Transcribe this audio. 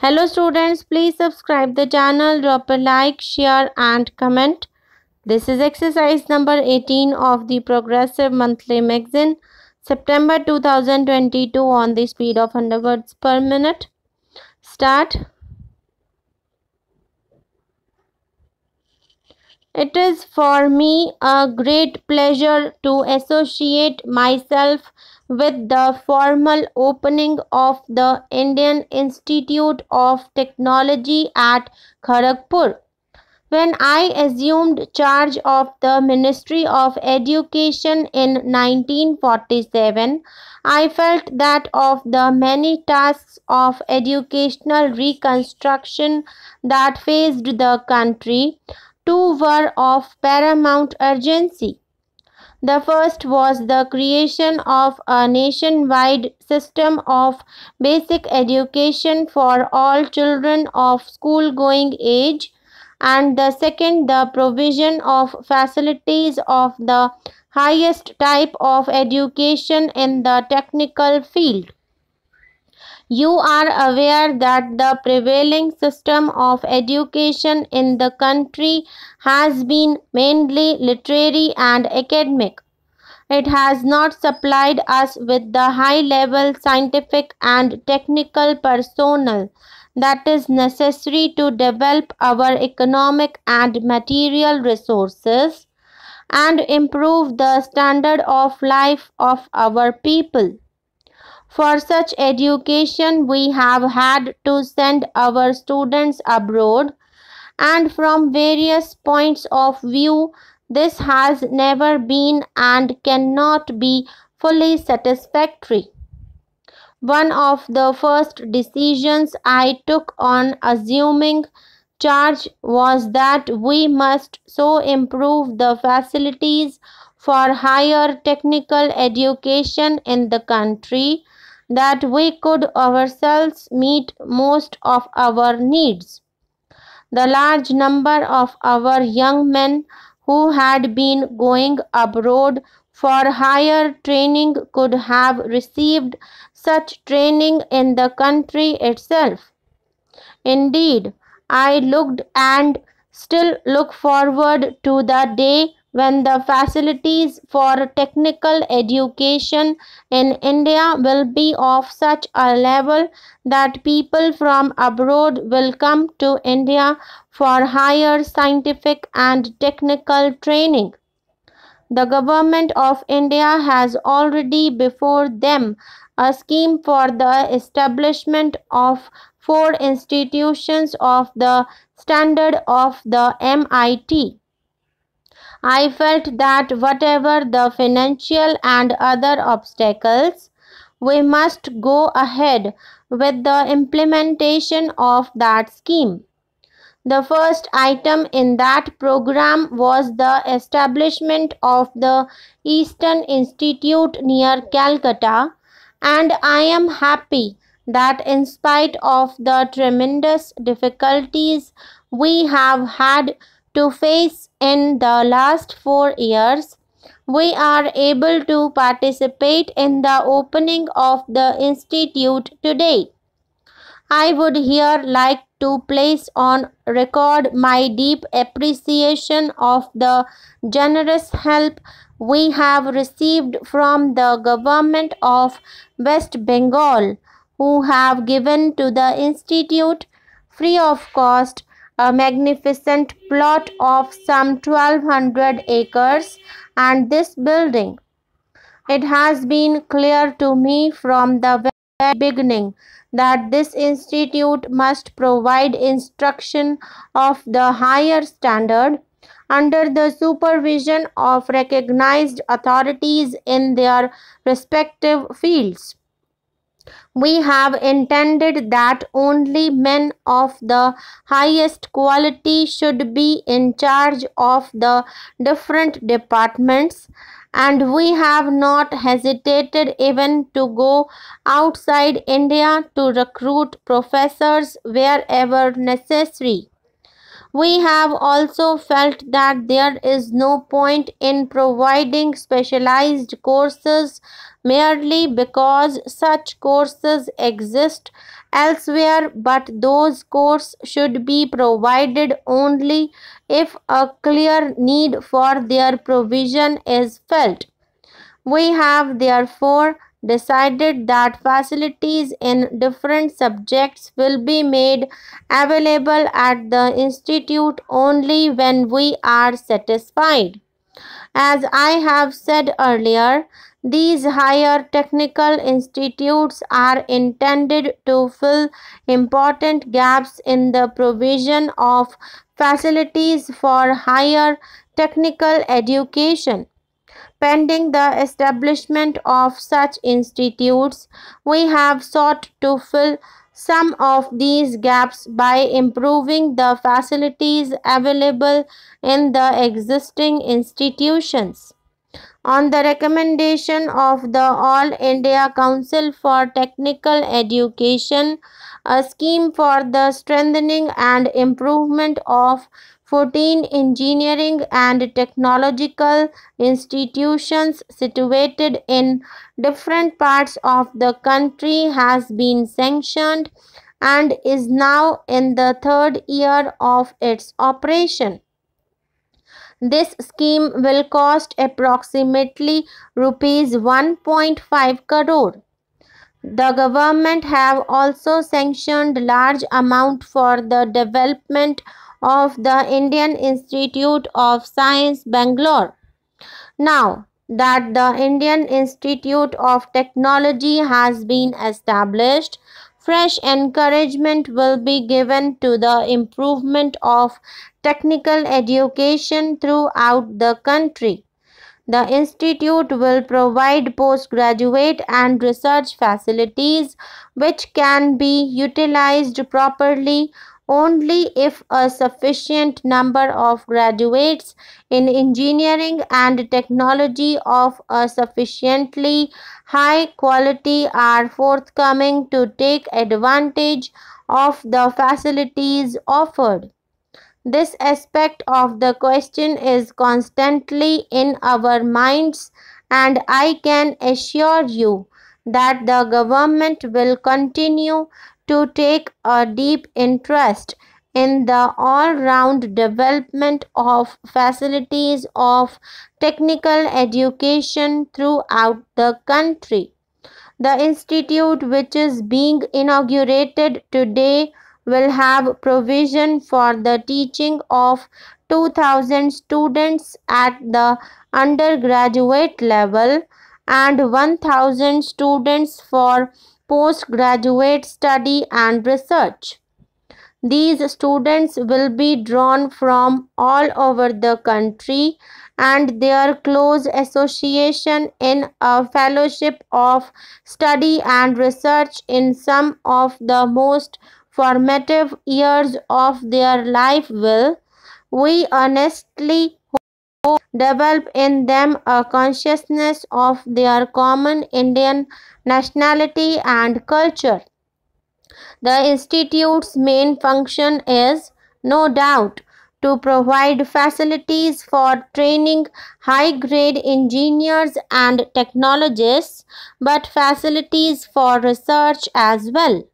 Hello students, please subscribe the channel, drop a like, share and comment. This is exercise number 18 of the Progressive Monthly Magazine, September 2022 on the speed of 100 words per minute. Start. It is for me a great pleasure to associate myself with the formal opening of the Indian Institute of Technology at Kharagpur. When I assumed charge of the Ministry of Education in 1947, I felt that of the many tasks of educational reconstruction that faced the country, two were of paramount urgency. The first was the creation of a nationwide system of basic education for all children of school going age, and the second, the provision of facilities of the highest type of education in the technical field. You are aware that the prevailing system of education in the country has been mainly literary and academic. It has not supplied us with the high level scientific and technical personnel that is necessary to develop our economic and material resources and improve the standard of life of our people. For such education, we have had to send our students abroad, and from various points of view, this has never been and cannot be fully satisfactory. One of the first decisions I took on assuming charge was that we must so improve the facilities for higher technical education in the country that we could ourselves meet most of our needs. The large number of our young men who had been going abroad for higher training could have received such training in the country itself. Indeed, I looked and still look forward to the day when the facilities for technical education in India will be of such a level that people from abroad will come to India for higher scientific and technical training. The government of India has already before them a scheme for the establishment of four institutions of the standard of the MIT. I felt that whatever the financial and other obstacles, we must go ahead with the implementation of that scheme. The first item in that program was the establishment of the Eastern Institute near Calcutta, and I am happy that in spite of the tremendous difficulties we have had to face in the last four years, we are able to participate in the opening of the institute today. I would here like to place on record my deep appreciation of the generous help we have received from the government of West Bengal who have given to the institute free of cost a magnificent plot of some 1200 acres and this building. It has been clear to me from the very beginning that this institute must provide instruction of the higher standard under the supervision of recognized authorities in their respective fields. We have intended that only men of the highest quality should be in charge of the different departments and we have not hesitated even to go outside India to recruit professors wherever necessary. We have also felt that there is no point in providing specialized courses merely because such courses exist elsewhere but those courses should be provided only if a clear need for their provision is felt. We have therefore decided that facilities in different subjects will be made available at the institute only when we are satisfied. As I have said earlier, these higher technical institutes are intended to fill important gaps in the provision of facilities for higher technical education. Pending the establishment of such institutes, we have sought to fill some of these gaps by improving the facilities available in the existing institutions. On the recommendation of the All India Council for Technical Education, a scheme for the strengthening and improvement of 14 engineering and technological institutions situated in different parts of the country has been sanctioned and is now in the third year of its operation. This scheme will cost approximately rupees 1.5 crore. The government have also sanctioned large amount for the development of the Indian Institute of Science Bangalore. Now that the Indian Institute of Technology has been established, fresh encouragement will be given to the improvement of technical education throughout the country. The institute will provide postgraduate and research facilities which can be utilized properly only if a sufficient number of graduates in engineering and technology of a sufficiently high quality are forthcoming to take advantage of the facilities offered. This aspect of the question is constantly in our minds and I can assure you that the government will continue to take a deep interest in the all-round development of facilities of technical education throughout the country. The institute which is being inaugurated today will have provision for the teaching of 2000 students at the undergraduate level and 1000 students for postgraduate study and research. These students will be drawn from all over the country and their close association in a fellowship of study and research in some of the most formative years of their life will, we earnestly develop in them a consciousness of their common Indian nationality and culture. The Institute's main function is, no doubt, to provide facilities for training high-grade engineers and technologists, but facilities for research as well.